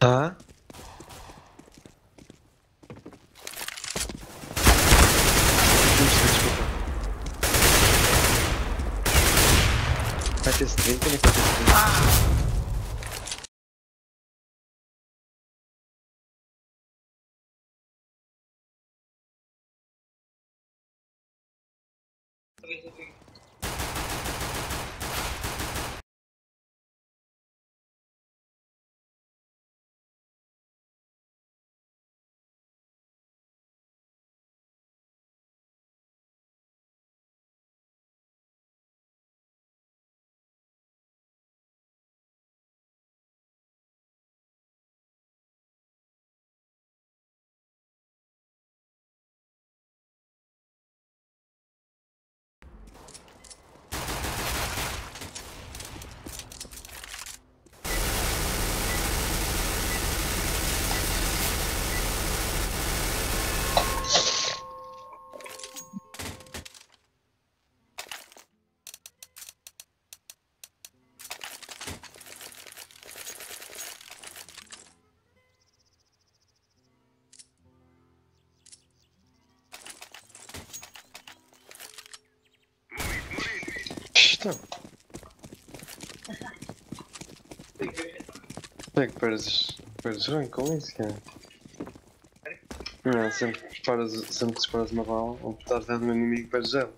Tá? Desculpa. Vai ter stream, tem que ter stream. Isto. É que perdes, perdes rank com isso, cara? Não, sempre que disparas, sempre disparas uma bala, ou estás dentro do inimigo, perdes ela.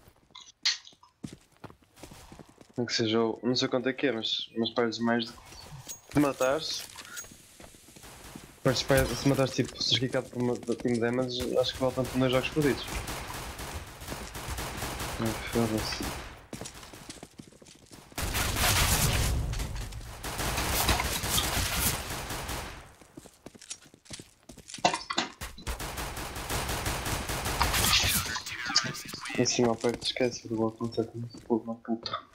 Nem que seja, não sei quanto é que é, mas, mas perdes mais de, de matares. Perdes, perdes, se matares tipo, se esquicado por uma team damage, acho que voltam por dois jogos perdidos. Ai, foda-se. Cima ao perto, esquece botão certo, não se pôr uma puta.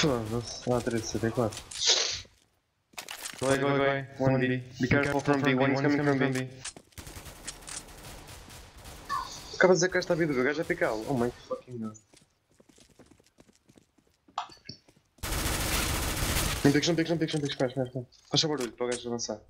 Foda-se, lá 3 CT4. Go, go, go, 1B. Be careful from B, one's coming from B. Acaba de dizer que esta vida do gajo é picá-lo. Oh my fucking god. Não piques, não piques, não piques, não piques, espera, espera. Faz só barulho para o gajo avançar.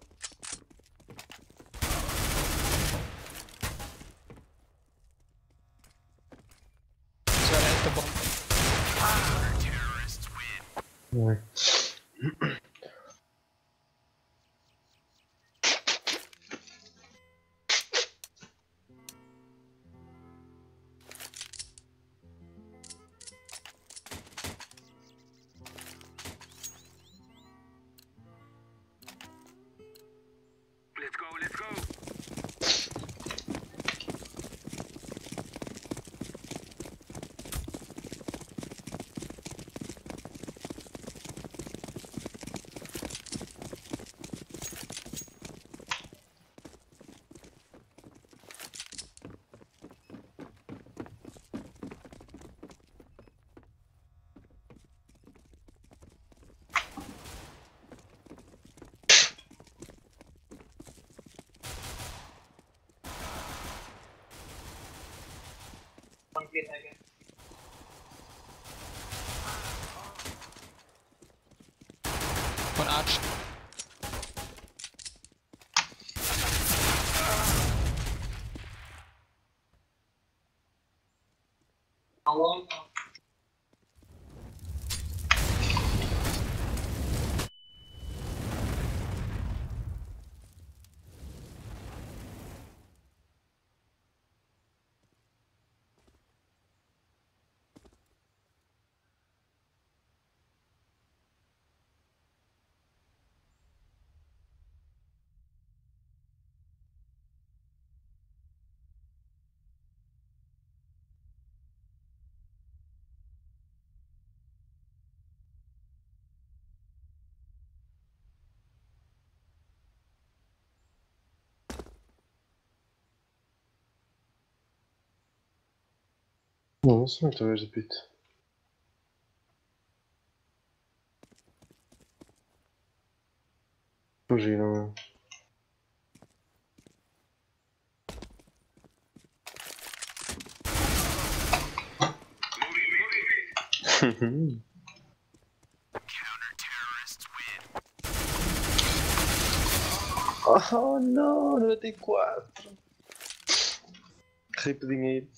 Não, não sou muito vez de. Fugiram. Moving, moving. Oh não, 94. Rip dinheiro.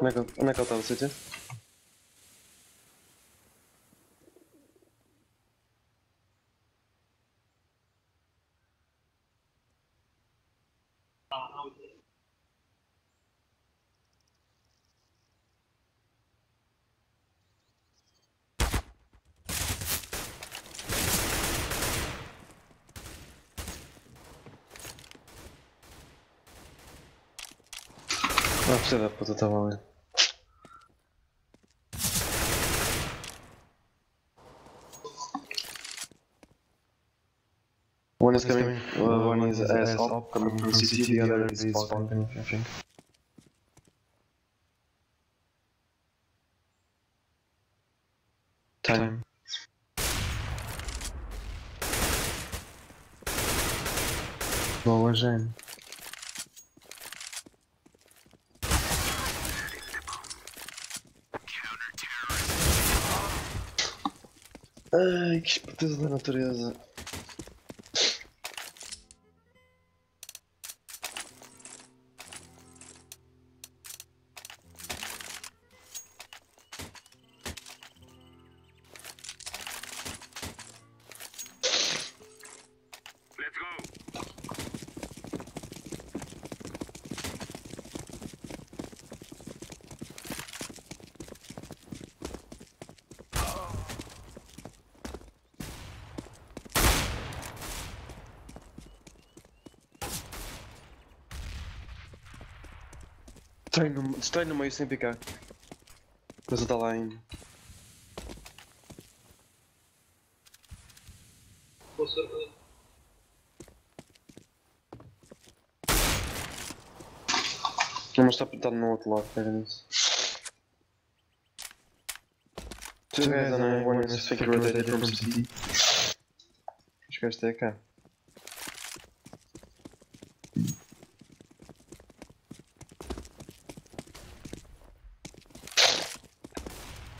Não, tudo a ser estava ali. One is coming, one is ass up, coming from CT, the other is spawn, I think. Que esperteza da natureza. Estou no, estou no meio sem picar. Mas está lá ainda. Não, mas está apertado no outro lado, pega nisso. Two guys on a one is fake rotated from CT. Os gajos estão cá.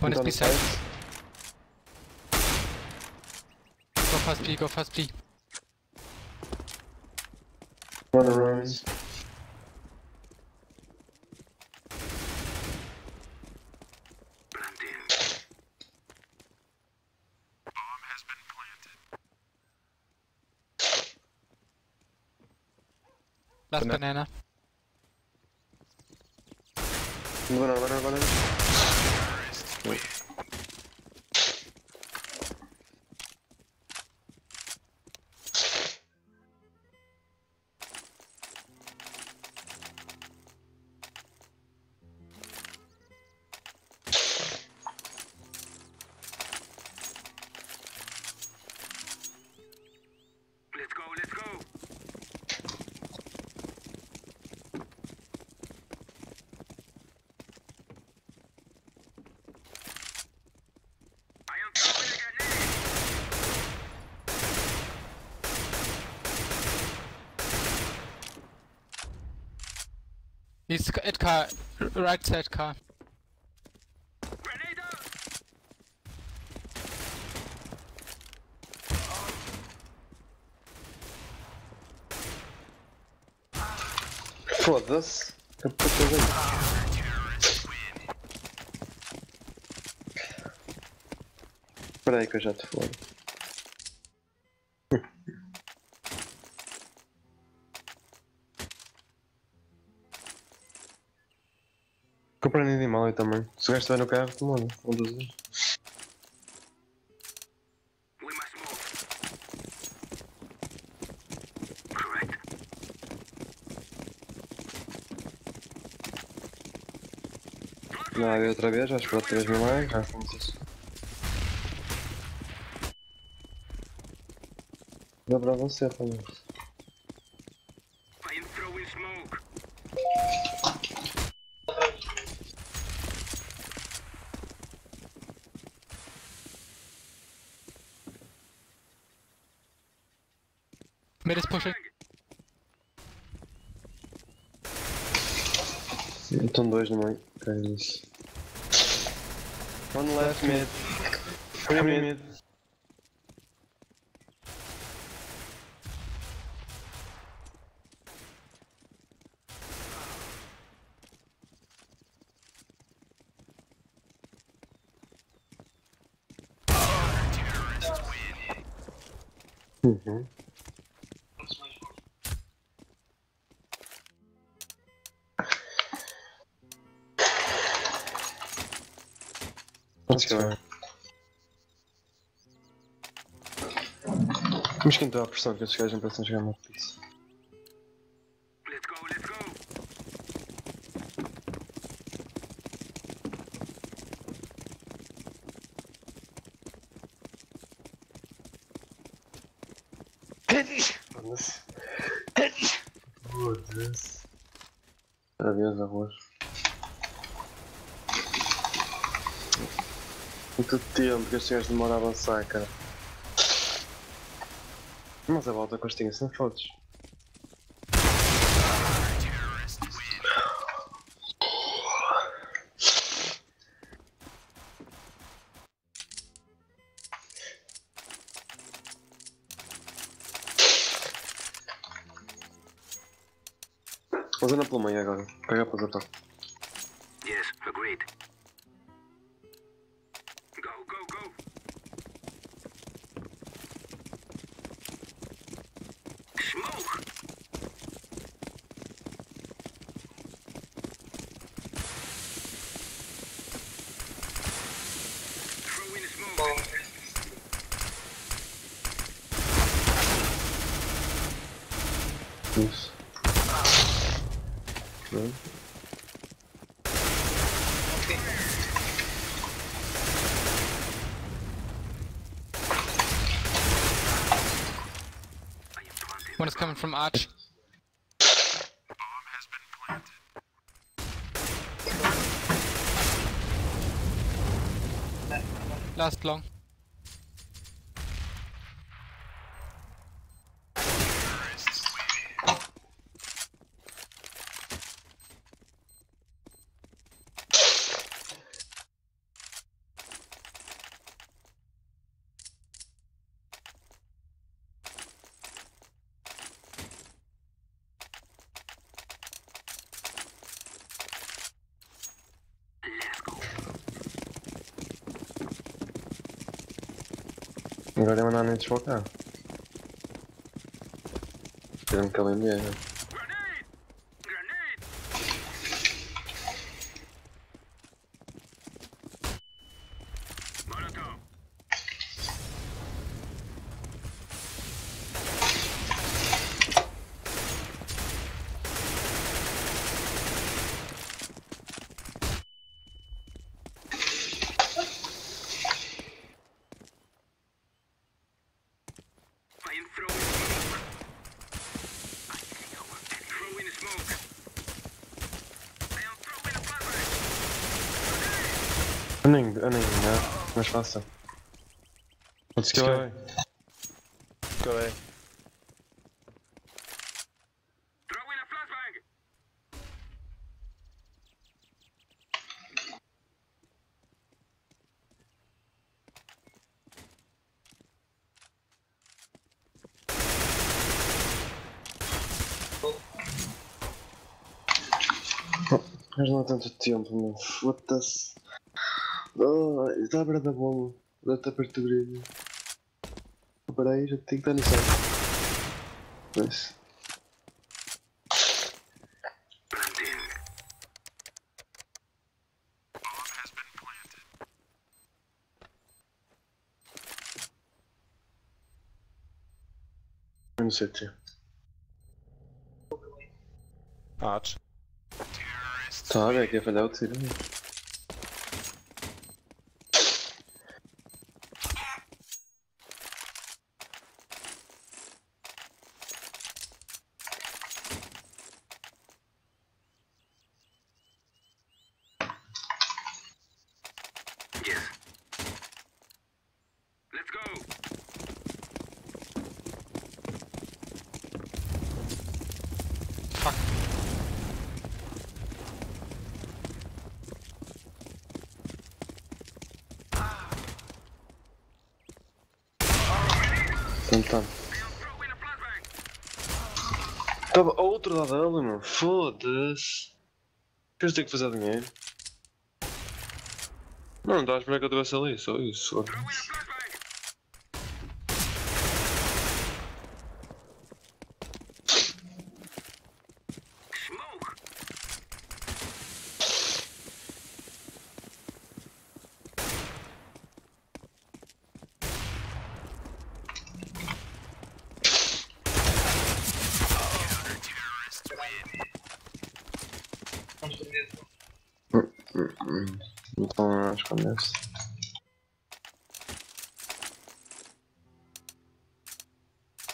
One is Então, beside. Go fast B, go fast B. One runs. Planting. Last Banana. banana. Banana, banana, banana. Let's Right side car. Foda-se. Que puta Espera aí que eu já te falo. Comprei um animal aí também. Se o gajo estiver no carro, tu manda. Um dos dois. Não ver outra vez, acho que outra vez mil mais. Já fomos isso. Dá para você também. I am throwing smoke. Mid is pushing. Estão dois no meio. É isso? One left mid. Three mid. Mas quem está a pressão que estes gajos não pensam chegar muito disso? Let's go, let's go. Foda-se. Foda-se. Adeus, arroz. Muito tempo que estes gajos demoram a avançar, cara. Mas a volta costinha, sem fotos. One is coming from arch. Last long. Agora é mandar nem desfocar. Esperando que ele envie. né? Grenade! Grenade! Molotov. I am throwing smoke. I see our enemy. Throwing smoke. I am throwing a flashbang. Running, running, né? Mais fácil. Let's go. Go away. Throwing a Mas não há tanto tempo, meu. Foda-se. Oh, está a beira da bomba. Deve estar perto do brilho. Peraí, já tenho que estar nisso. Pois. Planting. No CT. Arch. Tá, olha, aqui a falhar o tiro. Yes. Tentar. Throw in a flashbang. Tava ao outro lado dela, meu. Foda-se. Queres ter que fazer dinheiro? Não, não estás a esperar que eu estivesse ali, só isso. Foda-se. flashbang. Smoke. Então acho que é nesse.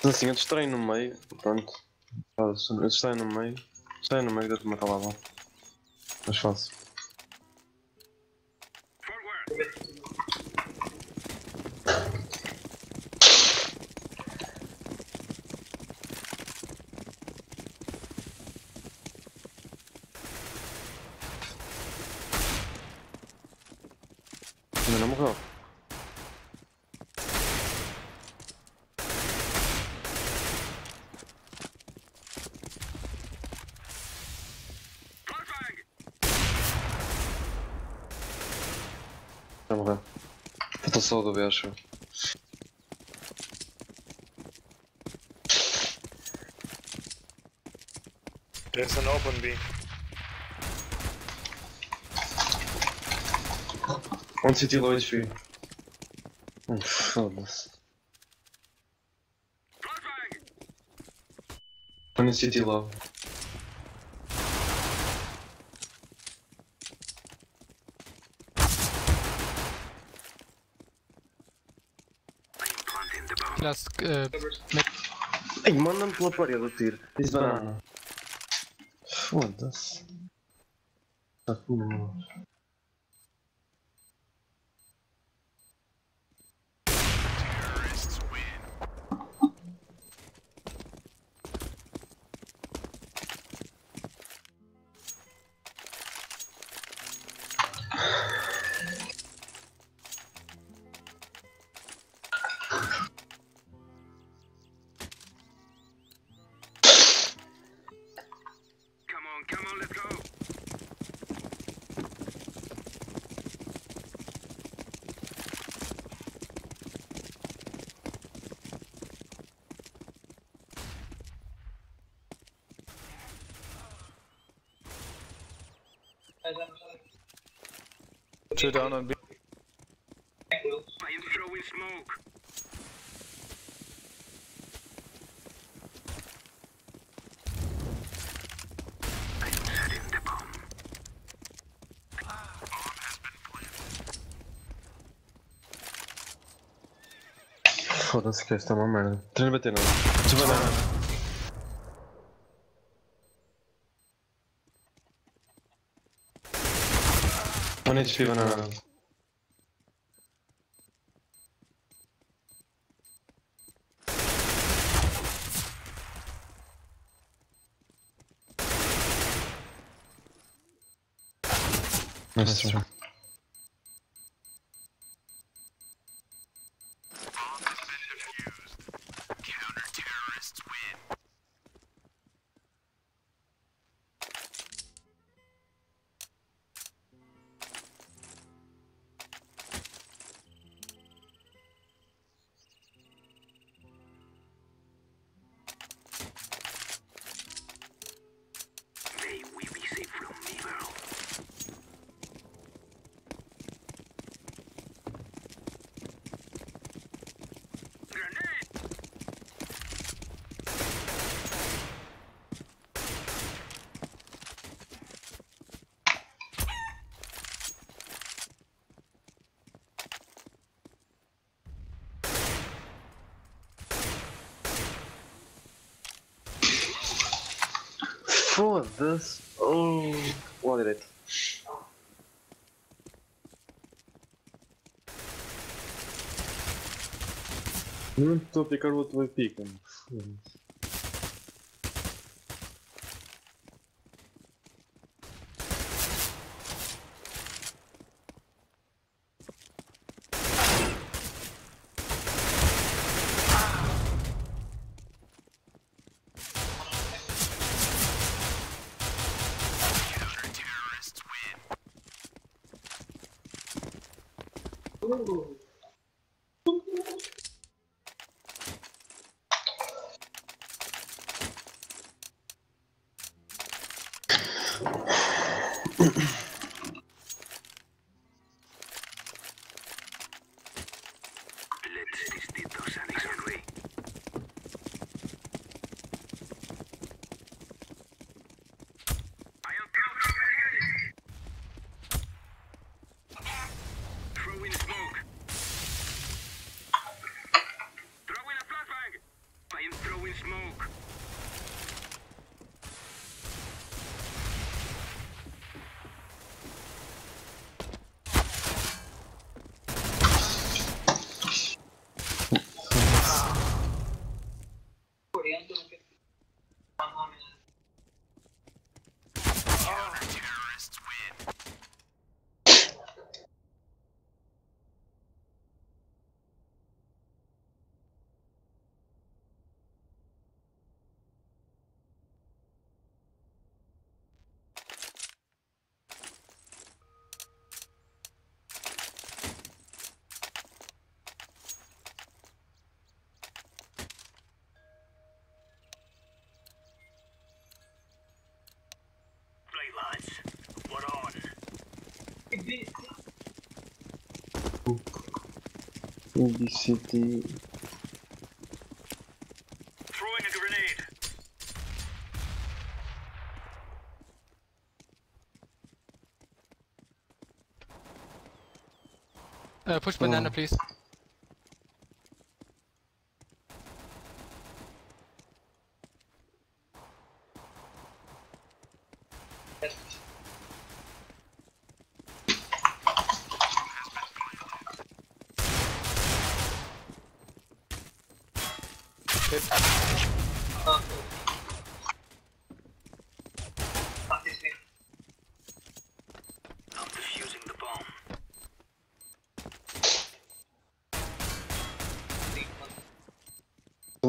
Mas assim, eu distraio no meio, pronto. Eu distraio no meio. Distraio no meio da lá bom. Mas. Forward. Ainda não morreu. Flashbang. Já morreu. Falta só o do B, acho. eu. There's an open B. One city low HP. Hum, Foda-se. Flashbang. One city low. Mid. Ai, manda-me pela parede o tiro. Diz banana. Foda-se. Tá com Two down on B. I am throwing smoke. I am setting the bomb. Foda-se que esta é uma merda. Treino bater não. De banana. One HP banana. Nice try. Foda-se. Oh. Lá direito. Não estou a picar o Mm-hmm. DCT. Throwing a grenade. Uh, push banana, Oh. please.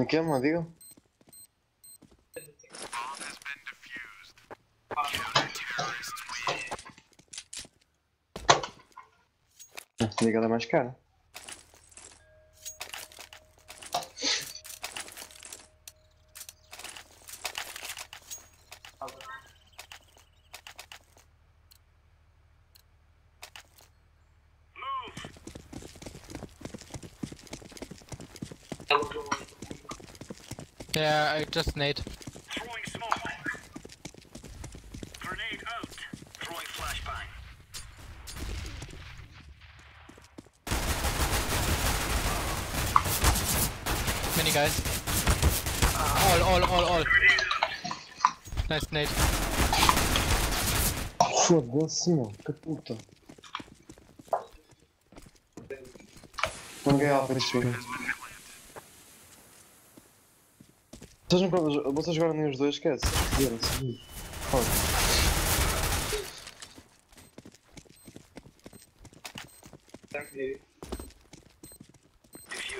Em que, mano? Diga. Diga ela é mais cara. Just nade. Throwing smoke. Grenade out. Throwing flashbang. Many guys. All, all, all, all. Nice nade. Foda-se, meu. Que puta. Ninguém alfa disto. Vocês não podem- Vocês jogaram nem os dois, esquece. Viram-se. Foda.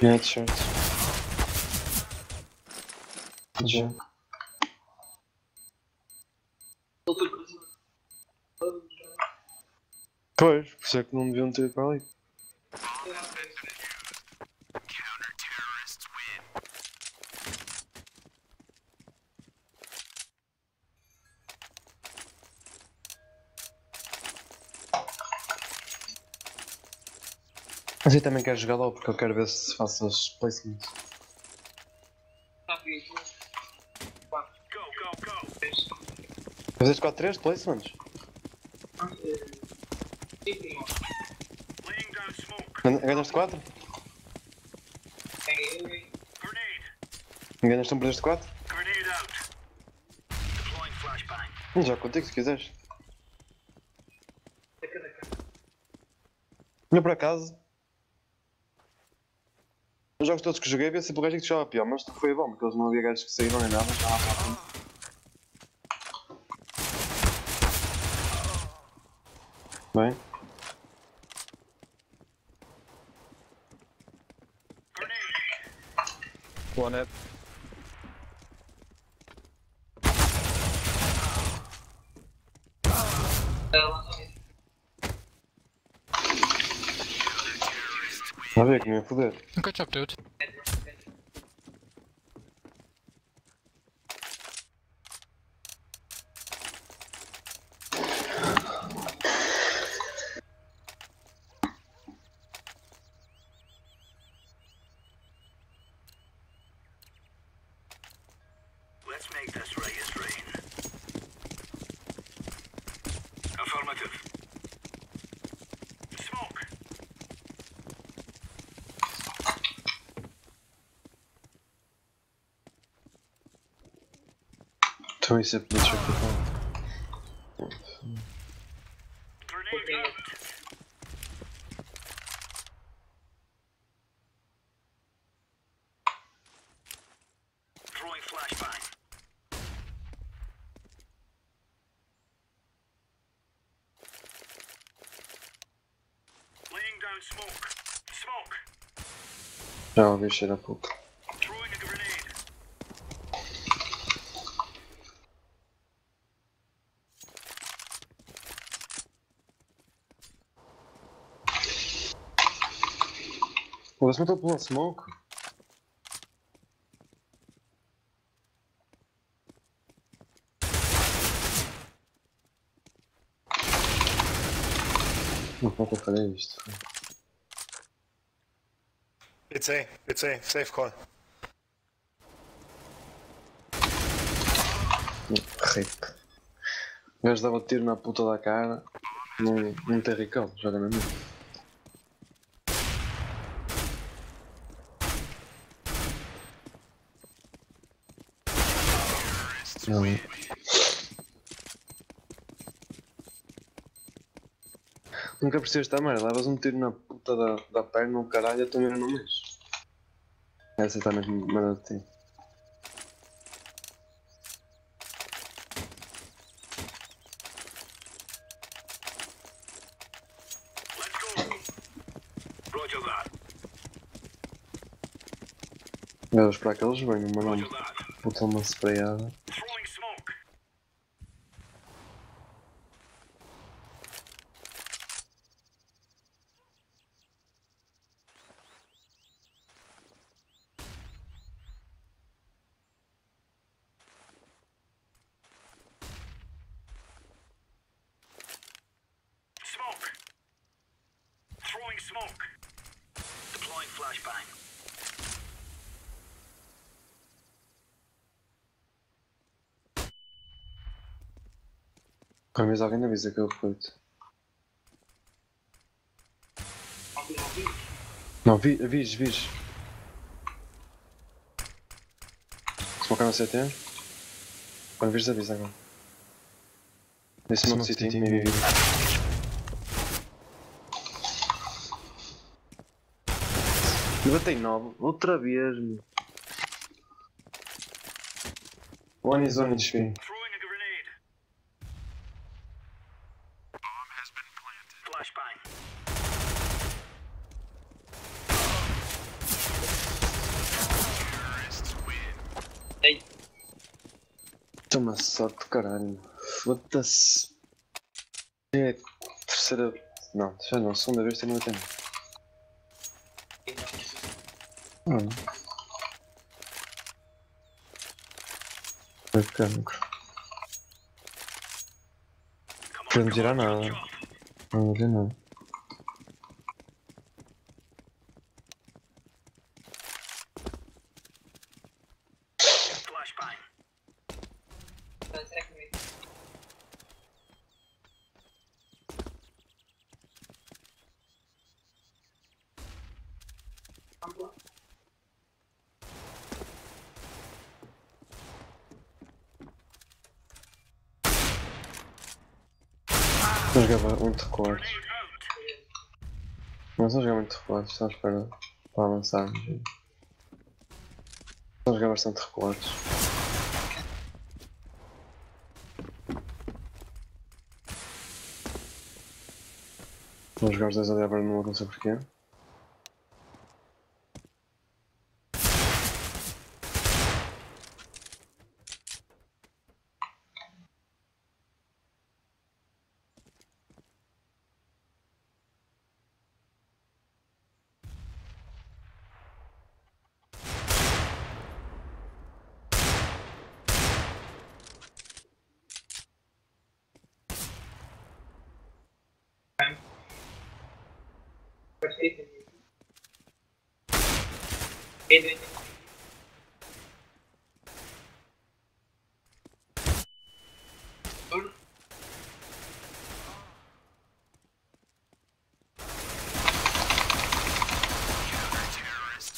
Yeah, t-shirt. Já. Pois, por isso é que não deviam ter ido para ali. Eu também quero jogar lá porque eu quero ver se faço as placements. Go, go, go. Fazes 4-3 placements? Ganhaste 4? Grenade. Ganhaste um, perdeste 4? Grenade out. Deploying flashbang. Já contigo se quiseres. Eu por acaso. Os jogos todos que joguei havia sempre gajo que jogava pior, mas foi bom, porque eles não havia gajos que saíram nem nada, já lá para a frente. Bem, One hit. A ver que me ia foder. Good Então isso é polícia que Grenade out. Throwing flashbang. Laying down smoke. Smoke. Já ouvi cheiro a puta. Throwing a grenade. Se matou pelo smoke. Não eu falei isto? It's A. It's A. Safe call. Rip. O gajo dava tiro na puta da cara. Não, não tem recall, joga na minha. Não. Nunca percebi esta merda, levas um tiro na puta da, da perna, o caralho, eu também não mexo. Essa está mesmo merda de ti. Let's go. Roger that. Eu vou esperar que eles venham, Roger não puta uma sprayada. Throwing smoke. Smoke. Throwing smoke. Deploying flashbang. Pelo menos alguém avisa que eu feito. Não, vi, vis, vis. Smocar no CT. Quando vires avisa agora. Esse smoke CT, me vi. Levantei 9, outra vez, meu. One is on each Throwing a grenade. Bomb has been planted. Flashbang. Terrorists win. Toma sorte do caralho. Foda-se. É a terceira. Não, já não, segunda vez que tenho até. Hum. Vai ficar, Não tirar come on, nada. job. Não vou ver nada. Flashbang. Não recuados. Não a jogar muito recuados, estou à espera para avançarmos. Estou a jogar bastante recuados. Vou jogar os dois agora no não sei porquê.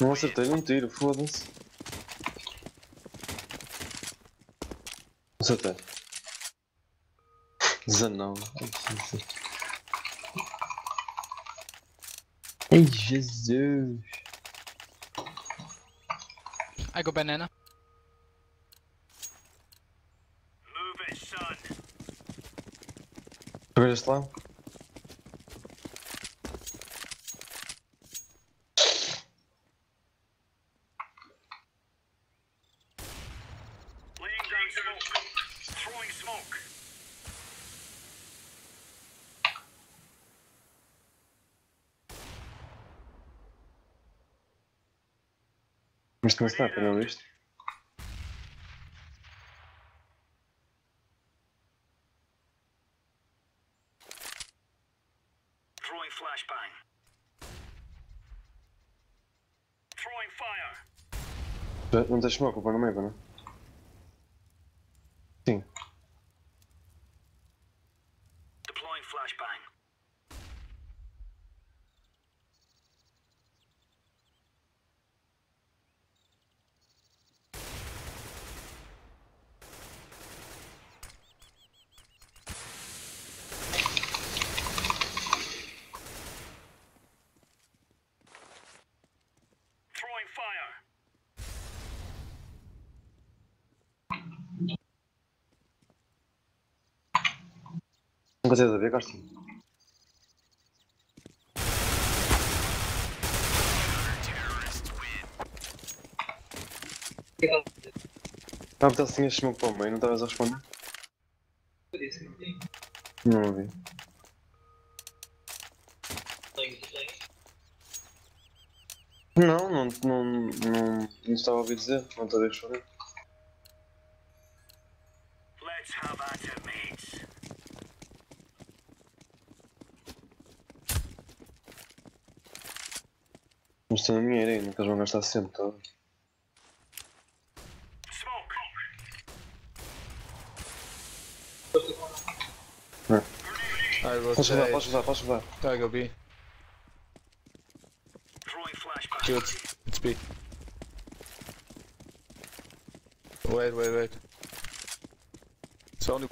Não acertei um tiro, foda-se. Acertei. 19. Ai Jesus. I go banana. Move it, son lado? Laying down smoke. Throwing smoke. Isto não está, não viste? Throwing flashbang. Throwing fire. Já Não tens smoke, pôr no meio, não? Sim. Deploying flashbang. Throwing fire. Não a ver, Costa? Ah, então se tinhas smoke para o meio, não estavas a responder? Não ouvi. Não, não, não, não, não estava a ouvir dizer, não estava a responder. Let's have at it, mates. Mas na minha areia, não queres vão gastar sempre, tá? I Podes rodar, rotate. podes rodar, podes rodar. I go B. Good. It's B. Wait, wait, wait. It's only.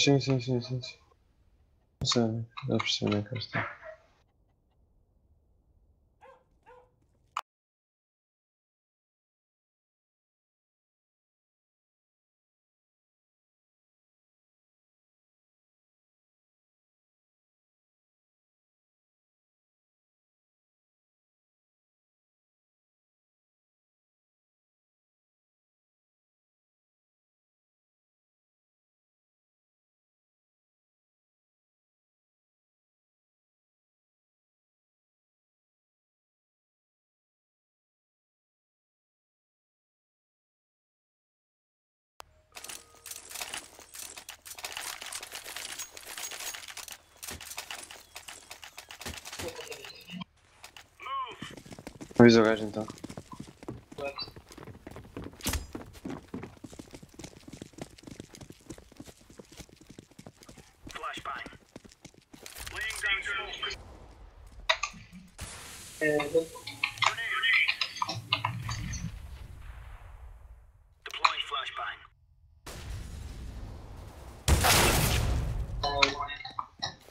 Sim, sim, sim, sim. sim. Não sei, já percebi onde é que eles estão. Avisa o gajo então. Flashbang. Laying down smoke. Grenade. Flashbang.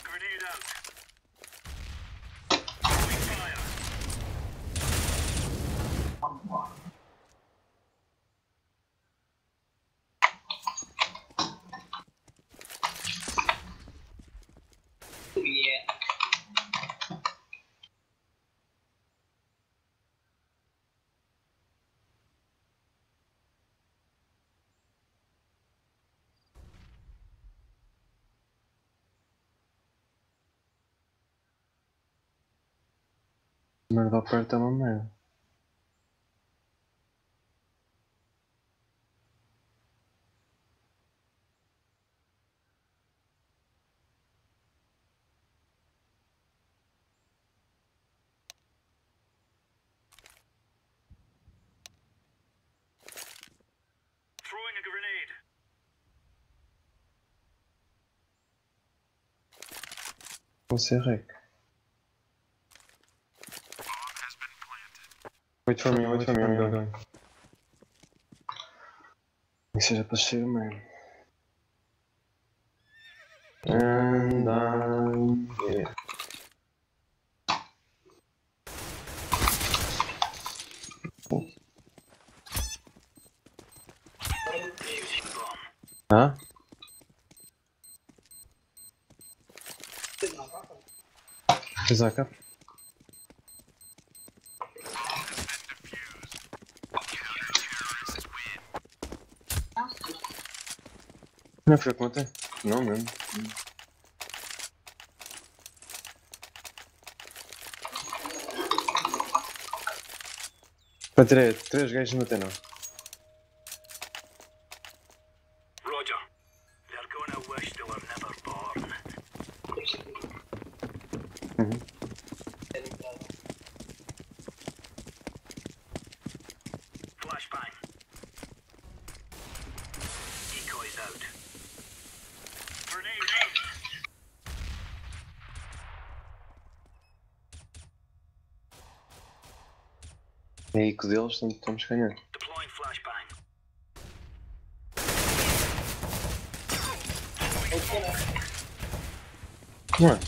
Grenade out. Throwing fire. Merda perto é uma merda. Throwing a grenade. Você rec. Wait for me, wait for me, I'm going. Que seja para ser merda. And I'm bomb. Hã? Fiz a capa. Não foi conta? Não mesmo. Para ter três gajos no tenor. Roger. É aí que deles estamos- ganhando. Não é?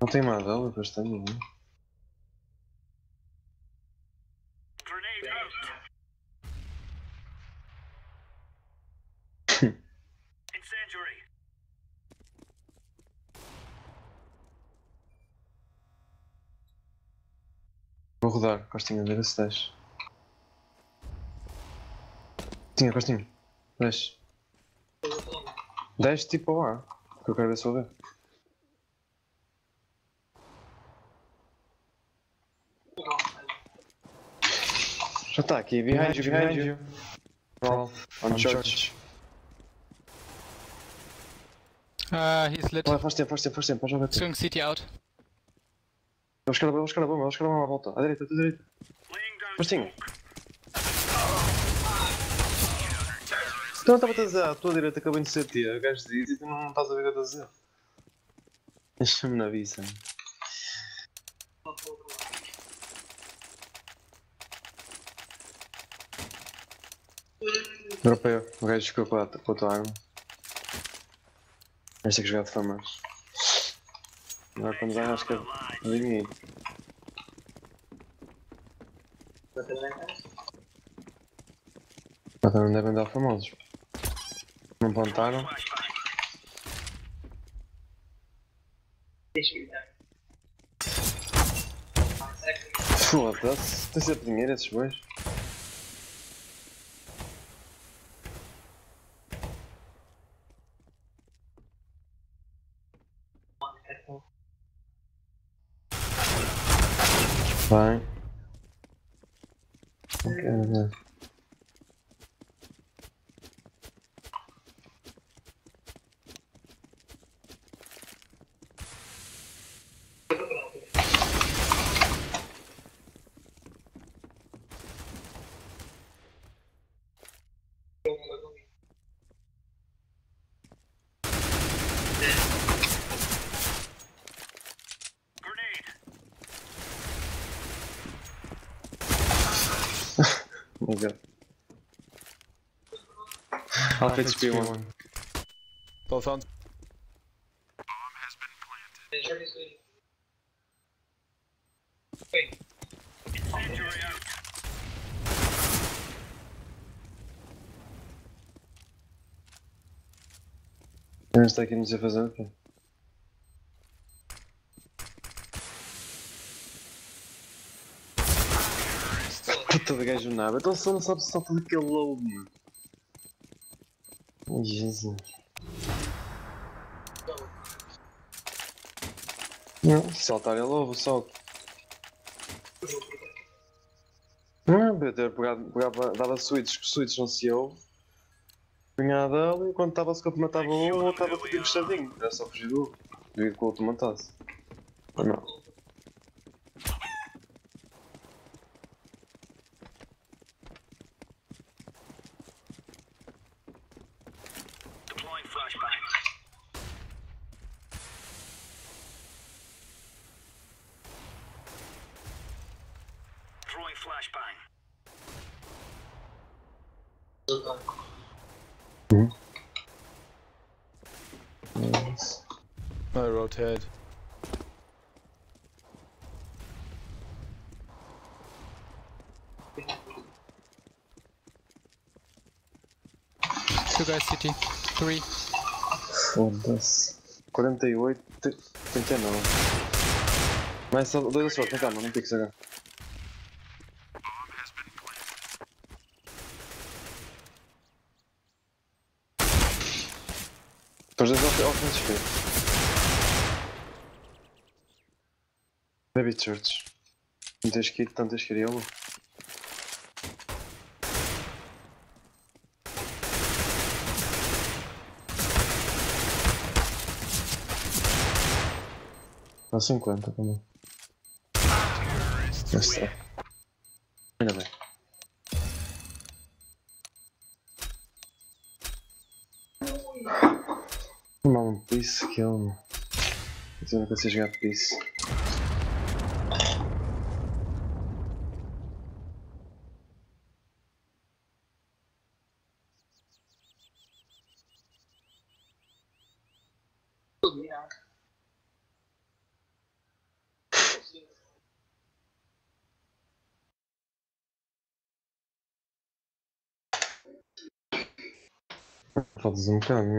Não tem mais ela, bastante, não é? Grenade out. Incendiary. Vou rodar, Costinha, ver se desce. Costinha, Costinha, desce. Desce tipo ao ar, que eu quero ver se vou ver. Já está aqui, behind you, behind you. Roll, on church. Uh, he's lit. Tempo, faz tempo, pode jogar tempo. Swing CT out. A bomba, vou buscar a bomba à volta. À direita, à direita. Costinha. smoke. Tu não estava a dizer à tua direita acabou de ser tia, gajo diz e tu não estás a ver o que eu estou a dizer. Deixa-me na vista. Dropei, o gajo ficou com a, tua arma. Ter que jogar de famas. Agora quando vai, acho que adivinhei. Mas também devem dar famosos. Não plantaram? Flashbang. Foda-se, tens a primeira esses bois? Bem. Não quero ver. Ok. Alpha HP 1. Both on. Incendiary out. Mas está aqui nos a fazer o quê? Puta de gajo nada. Então só não sabe só fazer aquele load, mano. Jesus. Não, saltar é lobo, salto. Não, podia ter pegado, pegava, dava que switches não se ouve. Punha a dela e quando estava-se que eu matava um, eu estava com o tiro fechadinho. Era só fugir do. Devia que o outro matasse. Ou não? Deploying flashbang. Throwing flashbang. Mas... I rotate. Two guys city. Three. Foda-se. 48, 39. Mas só dois a sorte, calma, não piques agora. Depois dois off- offenses feio. Baby Church. Não tens que ir, tanto tens que ir Dá 50 também. Já está. Ainda bem. Não, um piece kill, mano. Eu não consigo jogar piece. zamykamy.